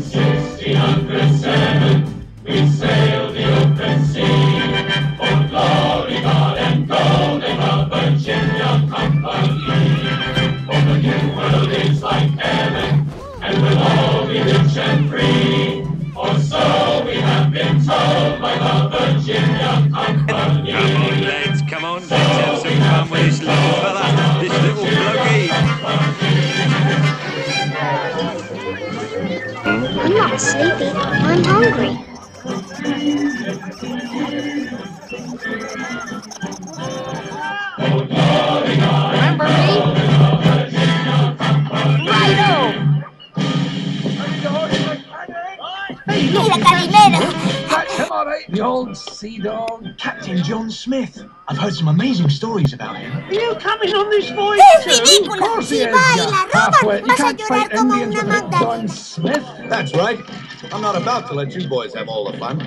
1607, we sailed the open sea. For glory, God, and gold, in the Virginia Company. For the new world is like heaven, and we'll all be rich and free. Or so we have been told by the Virginia Company. I'm sleepy. I'm hungry. Remember me? Righto! Mira, Calimero. Come on? The old sea dog, Captain John Smith. I've heard some amazing stories about him. Are you coming on this voyage ¡Es too? ridículo! Si va y la roban, vas a llorar como una John. Smith. That's right. I'm not about to let you boys have all the fun.